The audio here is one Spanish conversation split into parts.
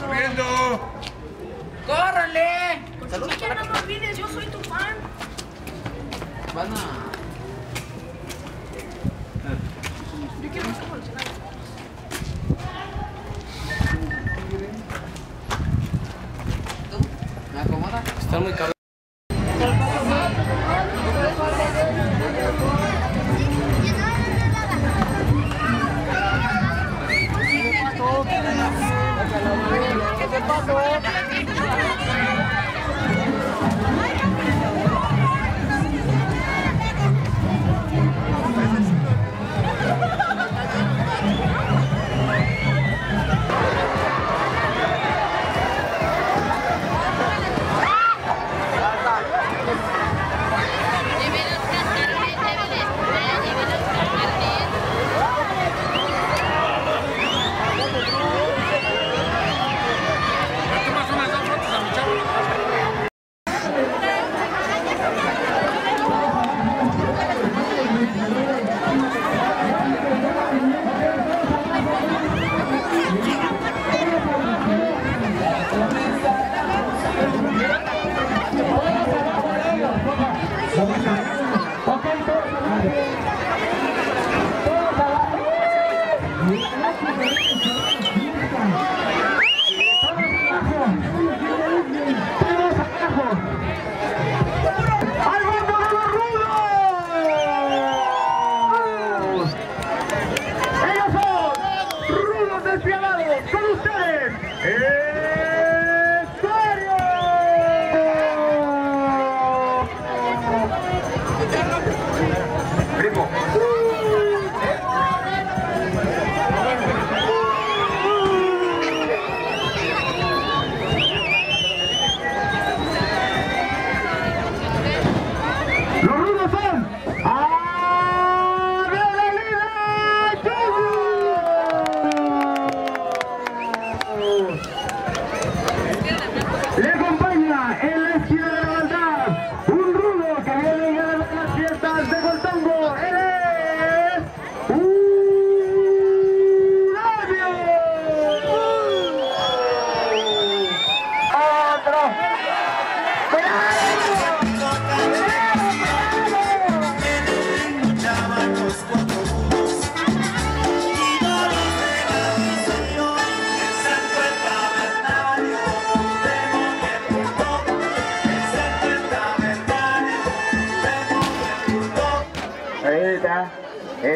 ¡Corriendo! ¡Córrele! Saludos que no me olvides, yo soy tu fan. Van a... Yo quiero más evolucionar. ¿Tú? ¿Me acomoda? Está muy cabrón. Bravo.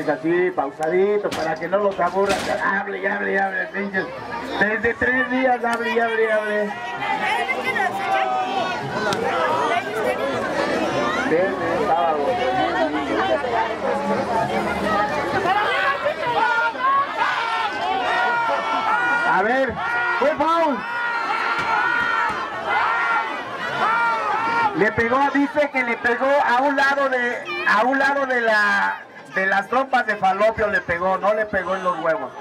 Así, pausadito, para que no los aburra. Hable y hable y hable. Desde tres días hable y hable. A ver, fue foul. Le pegó, dice que le pegó a un lado de, a un lado de la, de las trompas de falopio le pegó, no le pegó en los huevos.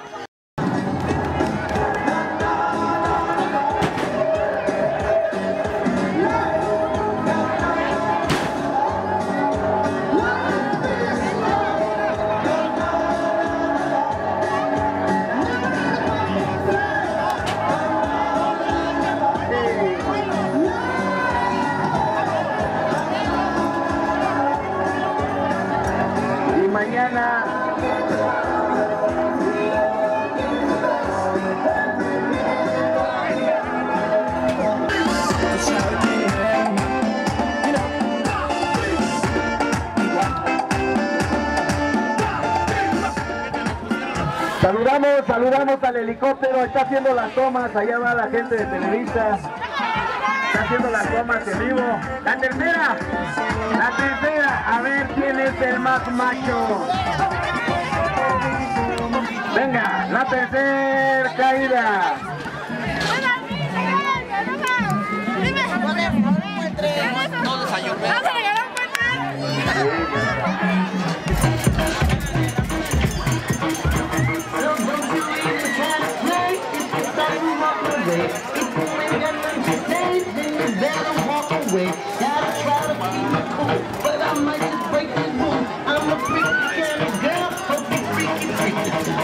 Saludamos, saludamos al helicóptero, está haciendo las tomas, allá va la gente de Televisa. Está haciendo las tomas en vivo. La tercera, la tercera, a ver quién es el más macho. Venga, la tercera caída. No desayuné.